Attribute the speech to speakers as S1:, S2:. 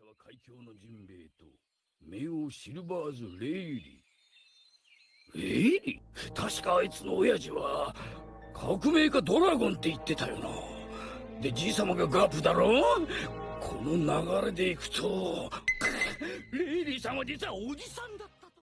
S1: 者は海峡のジンベエと名王シルバーズ・レイリー。レイリー？確かあいつの親父は革命家ドラゴンって言ってたよな。でじい様がガープだろ？この流れでいくとレイリーさんは実はおじさんだった。